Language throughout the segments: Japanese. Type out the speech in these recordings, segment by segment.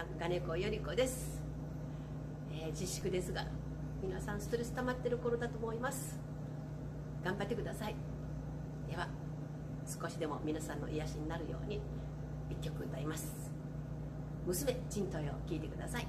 作家猫よりこです、えー、自粛ですが皆さんストレス溜まってる頃だと思います。頑張ってください。では少しでも皆さんの癒しになるように一曲歌います。娘陳東洋を聴いてください。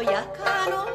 やかの